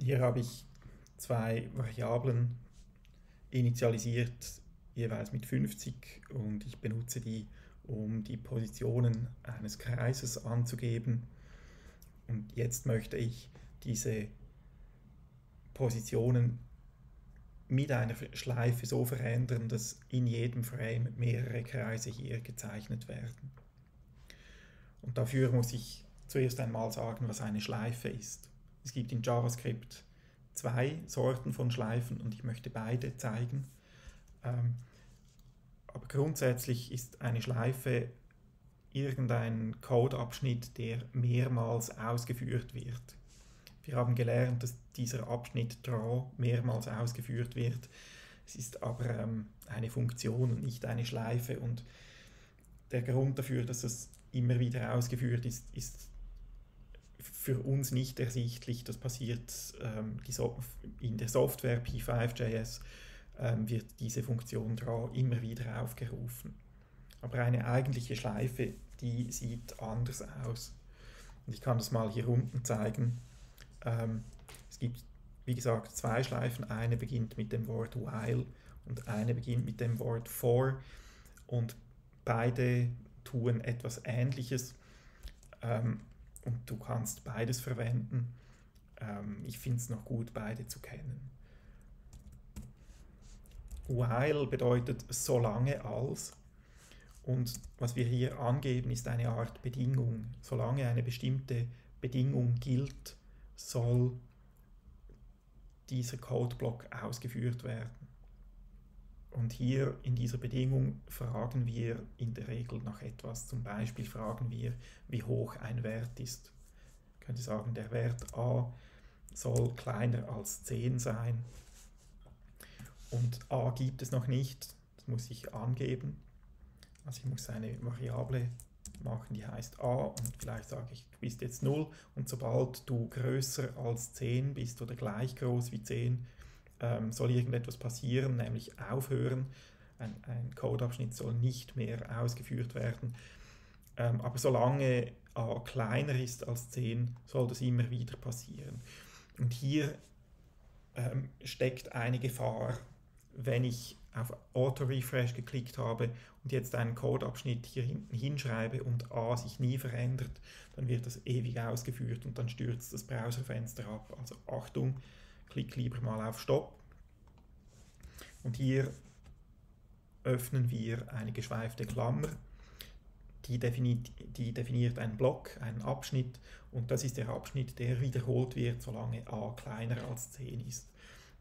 Hier habe ich zwei Variablen initialisiert, jeweils mit 50 und ich benutze die, um die Positionen eines Kreises anzugeben. Und jetzt möchte ich diese Positionen mit einer Schleife so verändern, dass in jedem Frame mehrere Kreise hier gezeichnet werden. Und dafür muss ich zuerst einmal sagen, was eine Schleife ist. Es gibt in JavaScript zwei Sorten von Schleifen und ich möchte beide zeigen. Ähm, aber grundsätzlich ist eine Schleife irgendein Codeabschnitt, der mehrmals ausgeführt wird. Wir haben gelernt, dass dieser Abschnitt draw mehrmals ausgeführt wird. Es ist aber ähm, eine Funktion und nicht eine Schleife und der Grund dafür, dass es immer wieder ausgeführt ist, ist für uns nicht ersichtlich. Das passiert ähm, so in der Software P5.js ähm, wird diese Funktion draw immer wieder aufgerufen. Aber eine eigentliche Schleife, die sieht anders aus. Und ich kann das mal hier unten zeigen. Ähm, es gibt, wie gesagt, zwei Schleifen. Eine beginnt mit dem Wort while und eine beginnt mit dem Wort for. Und beide tun etwas Ähnliches. Ähm, und du kannst beides verwenden. Ähm, ich finde es noch gut, beide zu kennen. While bedeutet solange als. Und was wir hier angeben, ist eine Art Bedingung. Solange eine bestimmte Bedingung gilt, soll dieser Codeblock ausgeführt werden. Und hier in dieser Bedingung fragen wir in der Regel nach etwas. Zum Beispiel fragen wir, wie hoch ein Wert ist. Ich könnte sagen, der Wert a soll kleiner als 10 sein. Und a gibt es noch nicht, das muss ich angeben. Also ich muss eine Variable machen, die heißt a und vielleicht sage ich, du bist jetzt 0 und sobald du größer als 10 bist oder gleich groß wie 10, ähm, soll irgendetwas passieren, nämlich aufhören. Ein, ein Codeabschnitt soll nicht mehr ausgeführt werden. Ähm, aber solange a kleiner ist als 10, soll das immer wieder passieren. Und hier ähm, steckt eine Gefahr, wenn ich auf Auto-Refresh geklickt habe und jetzt einen Codeabschnitt hier hinten hinschreibe und A sich nie verändert, dann wird das ewig ausgeführt und dann stürzt das Browserfenster ab. Also Achtung, klick lieber mal auf Stopp. Und hier öffnen wir eine geschweifte Klammer, die definiert, die definiert einen Block, einen Abschnitt und das ist der Abschnitt, der wiederholt wird, solange a kleiner als 10 ist.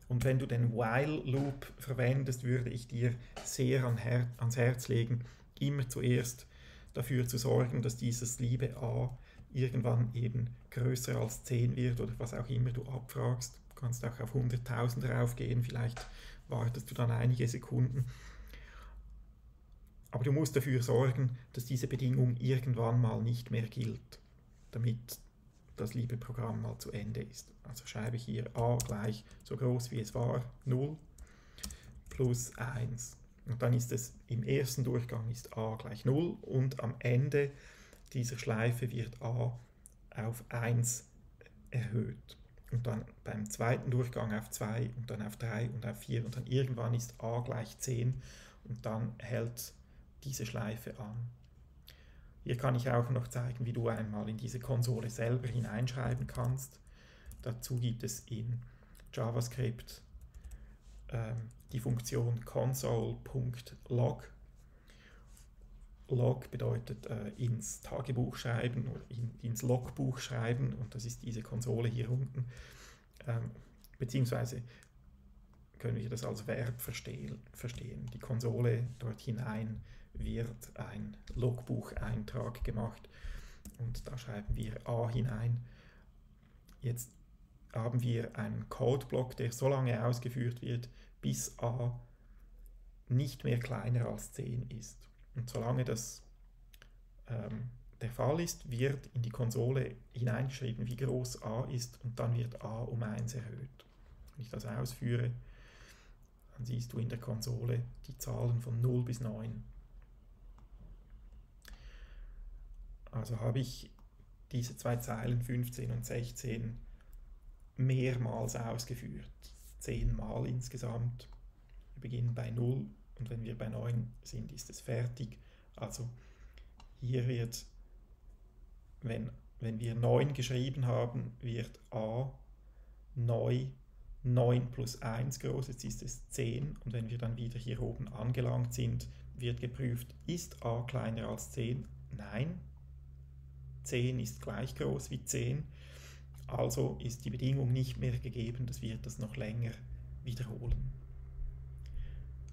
Und wenn du den While Loop verwendest, würde ich dir sehr ans Herz legen, immer zuerst dafür zu sorgen, dass dieses liebe a irgendwann eben größer als 10 wird oder was auch immer du abfragst kannst auch auf 100.000 raufgehen, vielleicht wartest du dann einige Sekunden. Aber du musst dafür sorgen, dass diese Bedingung irgendwann mal nicht mehr gilt, damit das liebe Programm mal zu Ende ist. Also schreibe ich hier a gleich so groß wie es war, 0 plus 1. Und dann ist es im ersten Durchgang ist a gleich 0 und am Ende dieser Schleife wird a auf 1 erhöht und dann beim zweiten Durchgang auf 2 und dann auf 3 und auf 4 und dann irgendwann ist a gleich 10 und dann hält diese Schleife an. Hier kann ich auch noch zeigen, wie du einmal in diese Konsole selber hineinschreiben kannst. Dazu gibt es in JavaScript ähm, die Funktion console.log Log bedeutet äh, ins Tagebuch schreiben oder in, ins Logbuch schreiben und das ist diese Konsole hier unten. Ähm, beziehungsweise können wir das als Verb verstehen, verstehen. Die Konsole dort hinein wird ein Logbucheintrag gemacht und da schreiben wir A hinein. Jetzt haben wir einen Codeblock, der so lange ausgeführt wird, bis A nicht mehr kleiner als 10 ist. Und solange das ähm, der Fall ist, wird in die Konsole hineingeschrieben, wie groß a ist und dann wird a um 1 erhöht. Wenn ich das ausführe, dann siehst du in der Konsole die Zahlen von 0 bis 9. Also habe ich diese zwei Zeilen 15 und 16 mehrmals ausgeführt. Zehnmal insgesamt. Wir beginnen bei 0 und wenn wir bei 9 sind, ist es fertig. Also hier wird, wenn, wenn wir 9 geschrieben haben, wird a neu 9 plus 1 groß, jetzt ist es 10 und wenn wir dann wieder hier oben angelangt sind, wird geprüft, ist a kleiner als 10? Nein, 10 ist gleich groß wie 10, also ist die Bedingung nicht mehr gegeben, dass wir das noch länger wiederholen.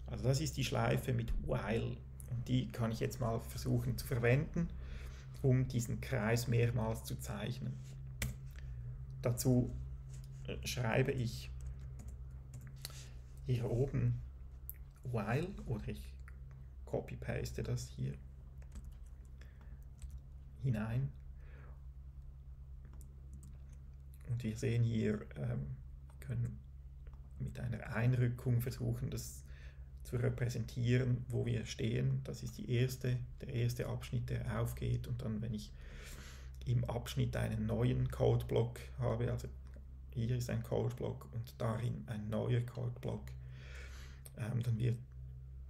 Also das ist die Schleife mit while und die kann ich jetzt mal versuchen zu verwenden, um diesen Kreis mehrmals zu zeichnen. Dazu äh, schreibe ich hier oben while oder ich copy-paste das hier hinein. Und wir sehen hier, ähm, können mit einer Einrückung versuchen, das zu repräsentieren, wo wir stehen. Das ist die erste, der erste Abschnitt, der aufgeht. Und dann, wenn ich im Abschnitt einen neuen Codeblock habe, also hier ist ein Codeblock und darin ein neuer Codeblock, ähm, dann wird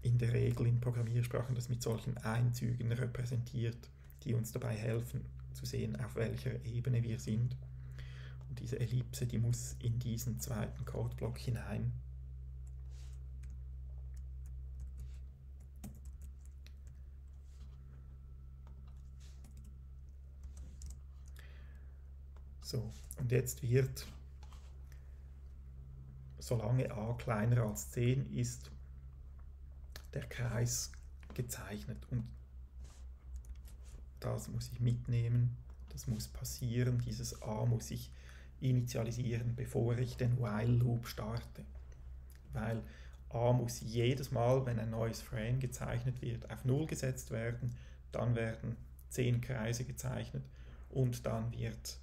in der Regel in Programmiersprachen das mit solchen Einzügen repräsentiert, die uns dabei helfen zu sehen, auf welcher Ebene wir sind. Und diese Ellipse, die muss in diesen zweiten Codeblock hinein. So, und jetzt wird solange a kleiner als 10 ist, der Kreis gezeichnet. Und das muss ich mitnehmen, das muss passieren, dieses a muss ich initialisieren, bevor ich den While Loop starte. Weil a muss jedes Mal, wenn ein neues Frame gezeichnet wird, auf 0 gesetzt werden, dann werden 10 Kreise gezeichnet und dann wird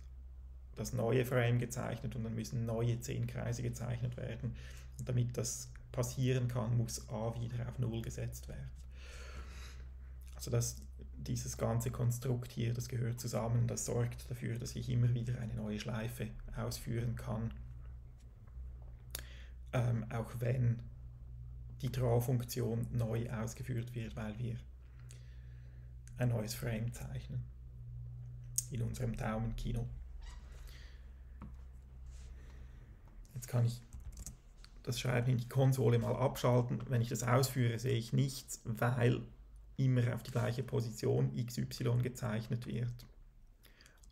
das neue Frame gezeichnet und dann müssen neue 10 Kreise gezeichnet werden. Und damit das passieren kann, muss a wieder auf 0 gesetzt werden. Also das, dieses ganze Konstrukt hier, das gehört zusammen, das sorgt dafür, dass ich immer wieder eine neue Schleife ausführen kann. Ähm, auch wenn die Draw-Funktion neu ausgeführt wird, weil wir ein neues Frame zeichnen in unserem Daumenkino. Jetzt kann ich das Schreiben in die Konsole mal abschalten. Wenn ich das ausführe, sehe ich nichts, weil immer auf die gleiche Position XY gezeichnet wird.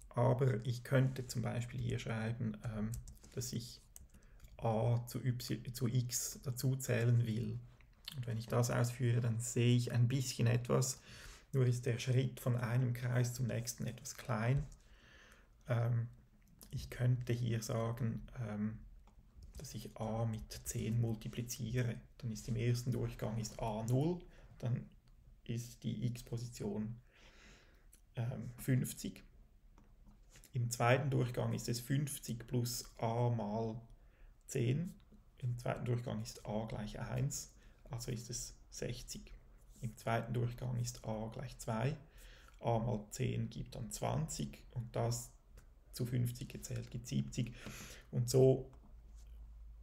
Aber ich könnte zum Beispiel hier schreiben, ähm, dass ich a zu, y, zu x dazu zählen will. Und wenn ich das ausführe, dann sehe ich ein bisschen etwas, nur ist der Schritt von einem Kreis zum nächsten etwas klein. Ähm, ich könnte hier sagen, ähm, dass ich a mit 10 multipliziere. Dann ist im ersten Durchgang ist a 0, dann ist die x-Position ähm, 50. Im zweiten Durchgang ist es 50 plus a mal 10. Im zweiten Durchgang ist a gleich 1, also ist es 60. Im zweiten Durchgang ist a gleich 2. a mal 10 gibt dann 20 und das zu 50 gezählt gibt 70. Und so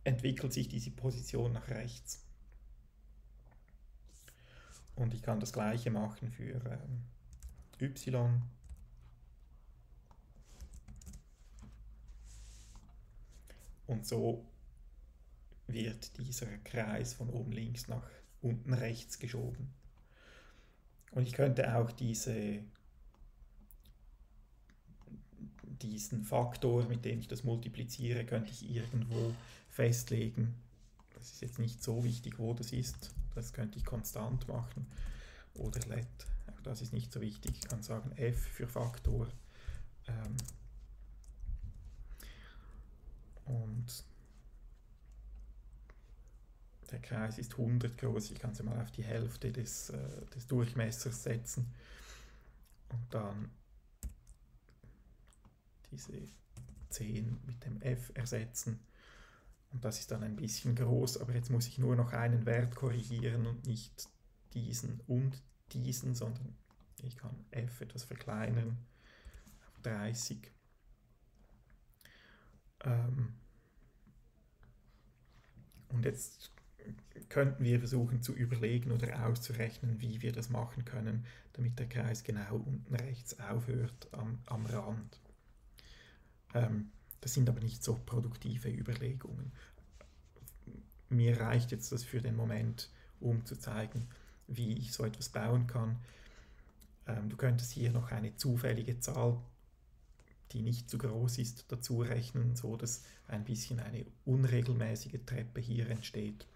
entwickelt sich diese Position nach rechts. Und ich kann das gleiche machen für ähm, y. Und so wird dieser Kreis von oben links nach unten rechts geschoben. Und ich könnte auch diese, diesen Faktor, mit dem ich das multipliziere, könnte ich irgendwo festlegen. Das ist jetzt nicht so wichtig, wo das ist. Das könnte ich konstant machen. Oder let. Auch das ist nicht so wichtig. Ich kann sagen f für Faktor. Ähm und der Kreis ist 100 groß. Ich kann es mal auf die Hälfte des, äh, des Durchmessers setzen. Und dann diese 10 mit dem f ersetzen. Und das ist dann ein bisschen groß, aber jetzt muss ich nur noch einen Wert korrigieren und nicht diesen und diesen, sondern ich kann f etwas verkleinern auf 30. Ähm, Und jetzt könnten wir versuchen zu überlegen oder auszurechnen, wie wir das machen können, damit der Kreis genau unten rechts aufhört am, am Rand. Ähm, das sind aber nicht so produktive Überlegungen. Mir reicht jetzt das für den Moment, um zu zeigen, wie ich so etwas bauen kann. Ähm, du könntest hier noch eine zufällige Zahl, die nicht zu groß ist, dazu rechnen, so dass ein bisschen eine unregelmäßige Treppe hier entsteht.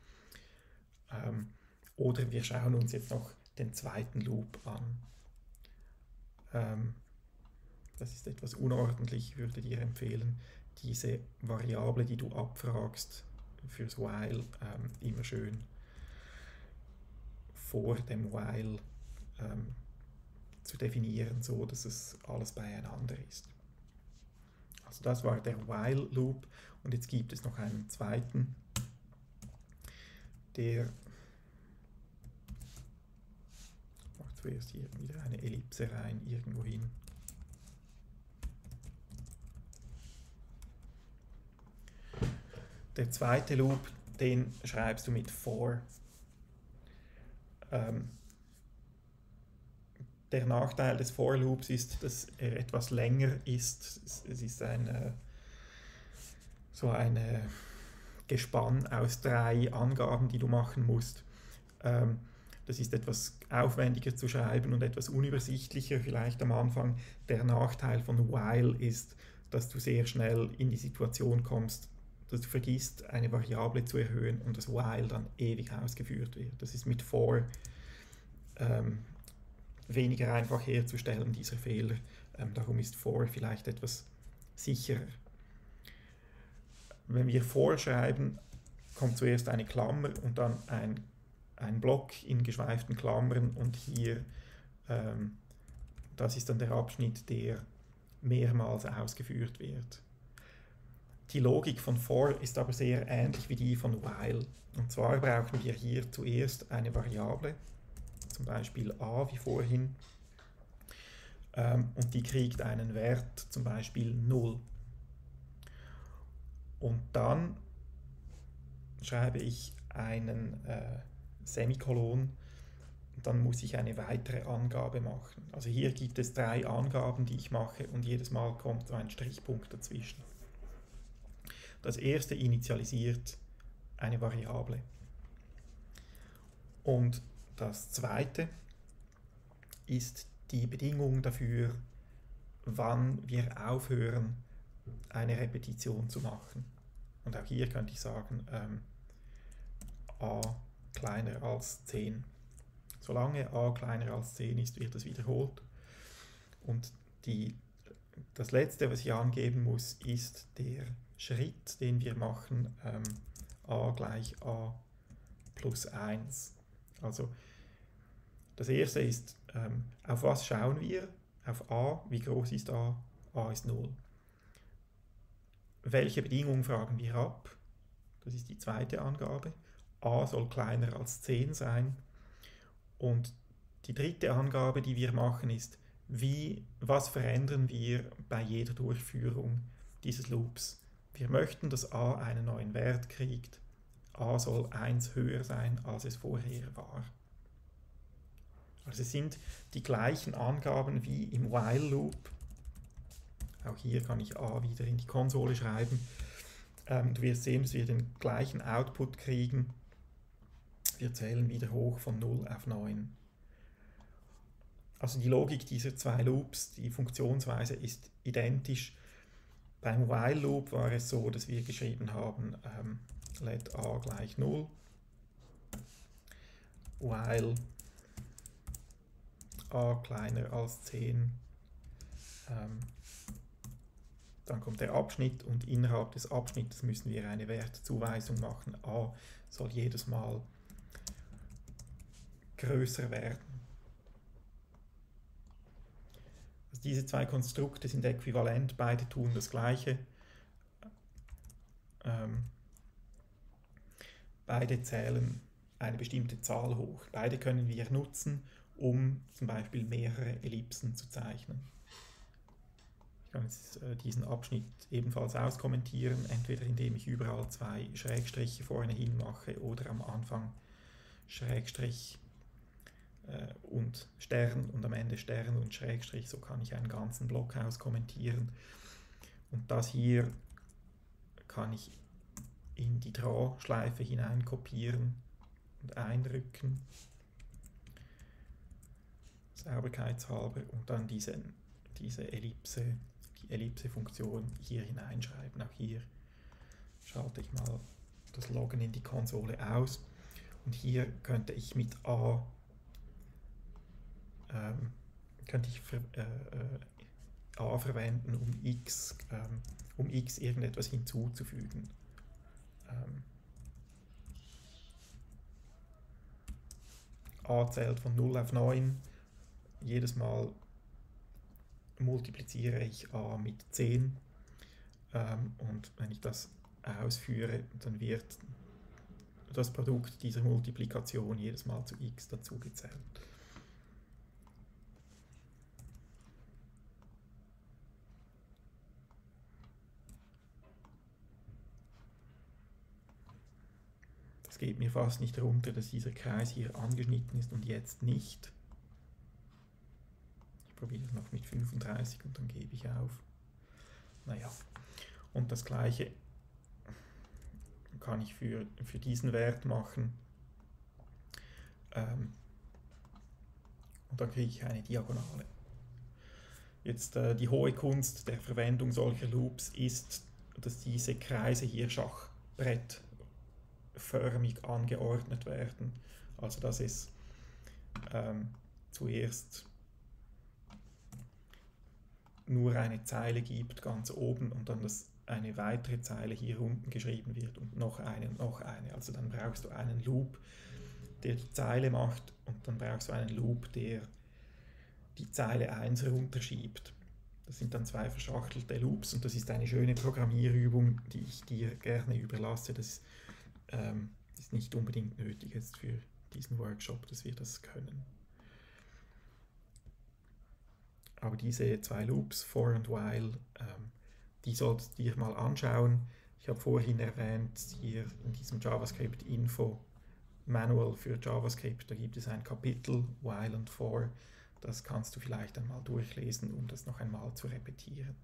Ähm, oder wir schauen uns jetzt noch den zweiten Loop an. Das ist etwas unordentlich, ich würde dir empfehlen, diese Variable, die du abfragst fürs While, ähm, immer schön vor dem While ähm, zu definieren, so dass es alles beieinander ist. Also das war der While Loop und jetzt gibt es noch einen zweiten, der macht zuerst hier wieder eine Ellipse rein irgendwo hin. Der zweite Loop, den schreibst du mit for. Ähm, der Nachteil des For Loops ist, dass er etwas länger ist. Es ist ein, äh, so ein äh, Gespann aus drei Angaben, die du machen musst. Ähm, das ist etwas aufwendiger zu schreiben und etwas unübersichtlicher vielleicht am Anfang. Der Nachteil von while ist, dass du sehr schnell in die Situation kommst, dass du vergisst, eine Variable zu erhöhen und das while dann ewig ausgeführt wird. Das ist mit for ähm, weniger einfach herzustellen, dieser Fehler. Ähm, darum ist for vielleicht etwas sicherer. Wenn wir for schreiben, kommt zuerst eine Klammer und dann ein, ein Block in geschweiften Klammern und hier, ähm, das ist dann der Abschnitt, der mehrmals ausgeführt wird. Die Logik von for ist aber sehr ähnlich wie die von while. Und zwar brauchen wir hier zuerst eine Variable, zum Beispiel a wie vorhin, ähm, und die kriegt einen Wert, zum Beispiel 0. Und dann schreibe ich einen äh, Semikolon dann muss ich eine weitere Angabe machen. Also hier gibt es drei Angaben, die ich mache und jedes Mal kommt so ein Strichpunkt dazwischen. Das erste initialisiert eine Variable. Und das zweite ist die Bedingung dafür, wann wir aufhören, eine Repetition zu machen. Und auch hier könnte ich sagen, ähm, a kleiner als 10. Solange a kleiner als 10 ist, wird es wiederholt. Und die, das letzte, was ich angeben muss, ist der Schritt, den wir machen, ähm, a gleich a plus 1. Also das erste ist, ähm, auf was schauen wir? Auf a, wie groß ist a? a ist 0. Welche Bedingung fragen wir ab? Das ist die zweite Angabe. a soll kleiner als 10 sein. Und die dritte Angabe, die wir machen, ist, wie, was verändern wir bei jeder Durchführung dieses Loops. Wir möchten, dass a einen neuen Wert kriegt. a soll 1 höher sein, als es vorher war. Also es sind die gleichen Angaben wie im While Loop. Auch hier kann ich a wieder in die Konsole schreiben. Ähm, du wirst sehen, dass wir den gleichen Output kriegen. Wir zählen wieder hoch von 0 auf 9. Also die Logik dieser zwei Loops, die Funktionsweise ist identisch. Beim While Loop war es so, dass wir geschrieben haben, ähm, let a gleich 0, while a kleiner als 10. Ähm, dann kommt der Abschnitt und innerhalb des Abschnittes müssen wir eine Wertzuweisung machen. a soll jedes Mal größer werden. Also diese zwei Konstrukte sind äquivalent, beide tun das Gleiche. Ähm, beide zählen eine bestimmte Zahl hoch. Beide können wir nutzen, um zum Beispiel mehrere Ellipsen zu zeichnen. Ich kann jetzt äh, diesen Abschnitt ebenfalls auskommentieren, entweder indem ich überall zwei Schrägstriche vorne hin mache oder am Anfang Schrägstrich äh, und Stern und am Ende Stern und Schrägstrich. So kann ich einen ganzen Block auskommentieren. Und das hier kann ich in die Draw-Schleife hinein kopieren und einrücken, sauberkeitshalber, und dann diese, diese Ellipse, die Ellipse-Funktion hier hineinschreiben. Auch hier schalte ich mal das Loggen in die Konsole aus. Und hier könnte ich mit A ähm, könnte ich für, äh, äh, A verwenden, um x, ähm, um x irgendetwas hinzuzufügen. Ähm, A zählt von 0 auf 9. Jedes Mal multipliziere ich A mit 10. Ähm, und wenn ich das ausführe, dann wird das Produkt dieser Multiplikation jedes Mal zu x dazugezählt. Geht mir fast nicht runter, dass dieser Kreis hier angeschnitten ist und jetzt nicht. Ich probiere es noch mit 35 und dann gebe ich auf. Naja, und das gleiche kann ich für, für diesen Wert machen. Ähm, und dann kriege ich eine Diagonale. Jetzt äh, die hohe Kunst der Verwendung solcher Loops ist, dass diese Kreise hier schachbrettförmig angeordnet werden. Also dass es ähm, zuerst nur eine Zeile gibt ganz oben und dann das eine weitere Zeile hier unten geschrieben wird und noch eine und noch eine. Also dann brauchst du einen Loop, der die Zeile macht und dann brauchst du einen Loop, der die Zeile 1 runterschiebt. Das sind dann zwei verschachtelte Loops und das ist eine schöne Programmierübung, die ich dir gerne überlasse. Das ähm, ist nicht unbedingt nötig jetzt für diesen Workshop, dass wir das können. Aber diese zwei Loops, for und while, ähm, die solltest du dir mal anschauen. Ich habe vorhin erwähnt, hier in diesem JavaScript Info Manual für JavaScript, da gibt es ein Kapitel While und For. Das kannst du vielleicht einmal durchlesen, um das noch einmal zu repetieren.